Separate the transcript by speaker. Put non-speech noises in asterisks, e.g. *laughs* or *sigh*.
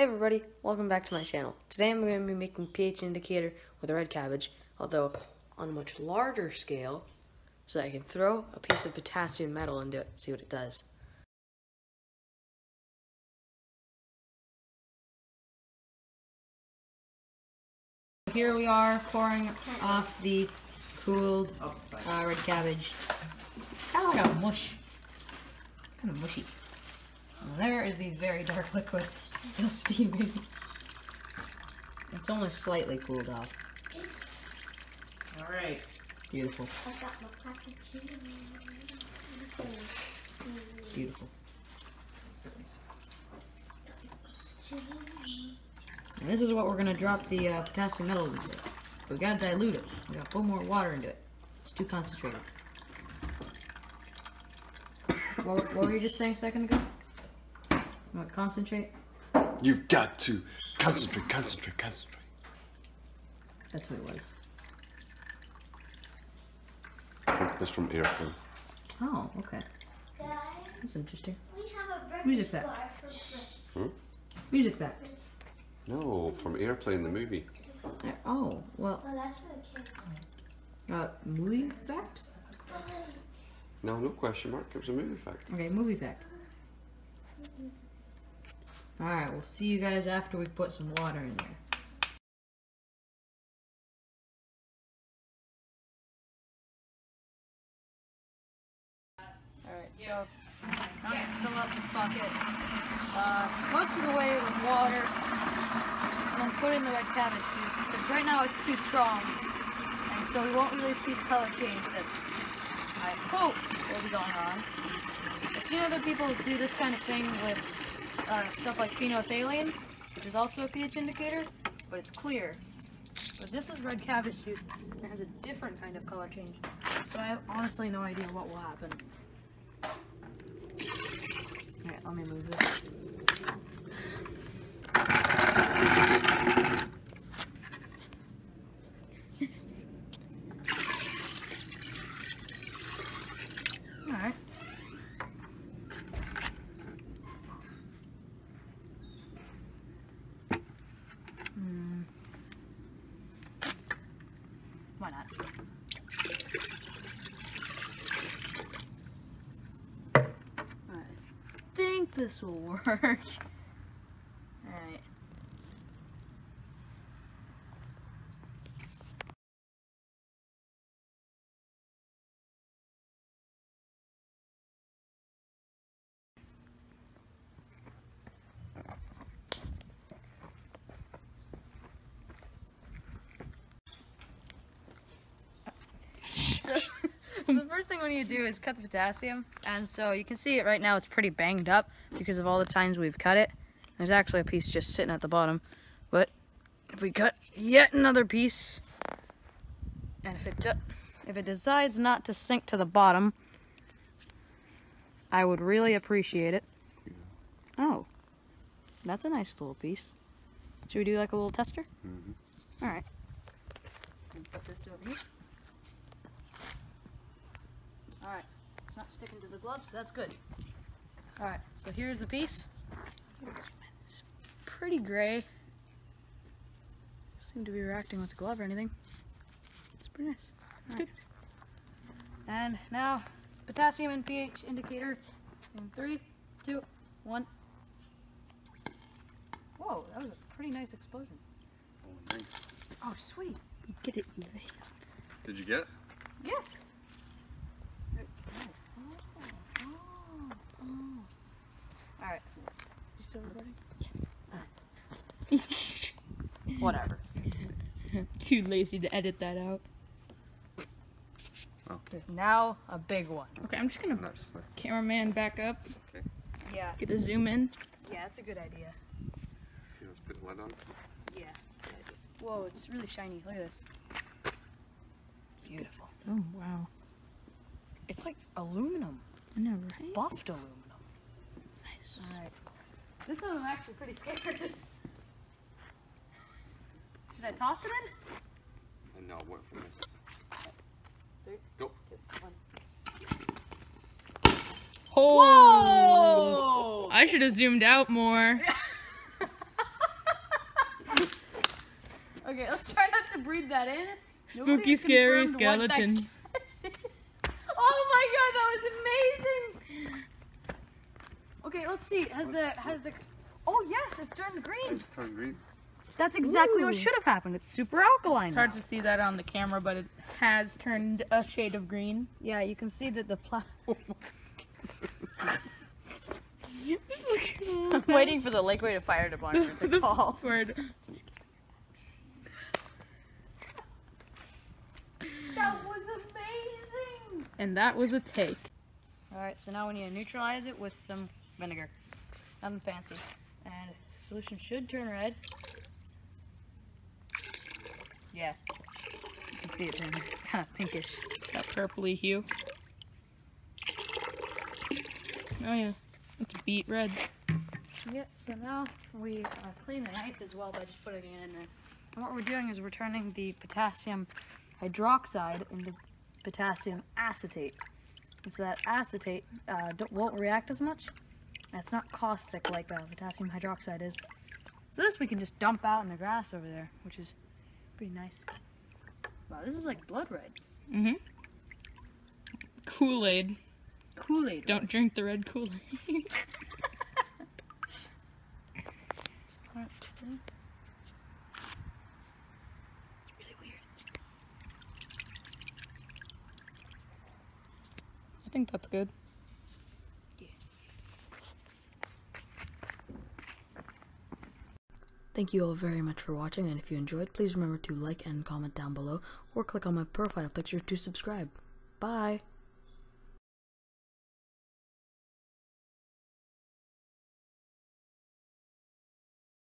Speaker 1: Hey everybody, welcome back to my channel. Today I'm going to be making pH indicator with a red cabbage, although on a much larger scale, so I can throw a piece of potassium metal into it, see what it does. Here we are pouring off the cooled uh, red cabbage. It's kind of like a mush. Kind of mushy. And there is the very dark *laughs* liquid. It's still steaming. It's only slightly cooled off.
Speaker 2: Alright.
Speaker 1: Beautiful.
Speaker 3: I got my cappuccino.
Speaker 1: Beautiful. And this is what we're gonna drop the uh, potassium metal into. But we gotta dilute it. We gotta put more water into it. It's too concentrated. what, what were you just saying a second ago? You want concentrate?
Speaker 4: You've got to concentrate, concentrate, concentrate.
Speaker 1: That's what it was.
Speaker 4: That's from airplane.
Speaker 1: Oh, okay.
Speaker 3: Guys,
Speaker 1: That's interesting.
Speaker 3: we have a
Speaker 1: Music fact.
Speaker 3: bar for Christmas.
Speaker 1: Music fact.
Speaker 4: No, from airplane, the movie.
Speaker 1: Uh, Oh, well,
Speaker 3: Oh, that's for the kids.
Speaker 1: uh, movie fact?
Speaker 4: No, no question mark. It was a movie fact.
Speaker 1: Okay, movie fact. Alright, we'll see you guys after we put some water in there. Alright, so I'm gonna fill up this bucket uh, most of the way with water then put in the red cabbage juice because right now it's too strong and so we won't really see the color change that I hope will be going on. I've seen other people do this kind of thing with uh, stuff like phenolphthalein, which is also a pH indicator, but it's clear. But this is red cabbage juice, and it has a different kind of color change. So I have honestly no idea what will happen. Alright, let me move this. This will work. *laughs* Alright. So, so the first thing we need to do is cut the potassium. And so you can see it right now, it's pretty banged up because of all the times we've cut it. There's actually a piece just sitting at the bottom. But if we cut yet another piece, and if it, if it decides not to sink to the bottom, I would really appreciate it. Oh, that's a nice little piece. Should we do like a little tester? Mm-hmm. All right. Put this over here. Alright, it's not sticking to the glove, so that's good. Alright, so here's the piece. It's pretty gray. Seem to be reacting with the glove or anything. It's pretty nice. Alright. And now, potassium and pH indicator in three, two, one. Whoa, that was a pretty nice explosion.
Speaker 4: Oh, nice.
Speaker 1: Oh, sweet.
Speaker 2: Get it, Eva.
Speaker 4: Did you get it?
Speaker 1: Yeah. Alright. Still recording? Whatever. *laughs*
Speaker 2: Too lazy to edit that out.
Speaker 4: Okay.
Speaker 1: Now a big one.
Speaker 2: Okay, I'm just gonna
Speaker 4: That's the
Speaker 2: cameraman back up.
Speaker 4: okay.
Speaker 1: Yeah,
Speaker 2: Get a zoom in.
Speaker 1: yeah, that's a good idea.
Speaker 4: Okay, let's put the lid on.
Speaker 1: Yeah. Whoa, it's really shiny. Look at this. Beautiful.
Speaker 2: Oh wow.
Speaker 1: It's like aluminum,
Speaker 2: I know, right?
Speaker 1: buffed aluminum.
Speaker 2: Nice.
Speaker 1: Alright. This one I'm actually pretty scared. Should I toss it in?
Speaker 4: And now what for this?
Speaker 1: Three,
Speaker 4: Go.
Speaker 1: two, one.
Speaker 2: Oh!
Speaker 1: Whoa!
Speaker 2: I should have zoomed out more. *laughs*
Speaker 1: Okay, let's try not to breathe that in.
Speaker 2: Spooky,
Speaker 1: Nobody's
Speaker 2: scary
Speaker 1: confirmed what that
Speaker 2: skeleton. *laughs*
Speaker 1: Oh my god, that was amazing! Okay, let's see. Has the has the Oh yes, it's turned green.
Speaker 4: It's turned green.
Speaker 1: That's exactly what should have happened. It's super alkaline.
Speaker 2: It's hard
Speaker 1: now.
Speaker 2: to see that on the camera, but it has turned a shade of green.
Speaker 1: Yeah, you can see that the pla- *laughs* oh
Speaker 2: I'm
Speaker 1: I'm waiting for the Lakeway to Fire Department to *laughs* call.
Speaker 2: Word.
Speaker 1: That was amazing!
Speaker 2: And that was a take.
Speaker 1: Alright, so now we need to neutralize it with some vinegar. Nothing fancy. And solution should turn red. Yeah. You can see it turning kind of pinkish.
Speaker 2: That purpley hue. Oh yeah. It's beet red.
Speaker 1: Yep, so now we uh, clean the knife as well by just putting it in there. And what we're doing is we're turning the potassium hydroxide into potassium acetate. And so that acetate uh, don't, won't react as much. It's not caustic like uh, potassium hydroxide is. So this we can just dump out in the grass over there, which is pretty nice. Wow, this is like blood red.
Speaker 2: Mm-hmm. Kool-Aid.
Speaker 1: Kool-Aid.
Speaker 2: Don't drink the red Kool-Aid. *laughs*
Speaker 1: It's really weird.
Speaker 2: I think that's good.
Speaker 5: Thank you all very much for watching, and if you enjoyed, please remember to like and comment down below, or click on my profile picture to subscribe. Bye!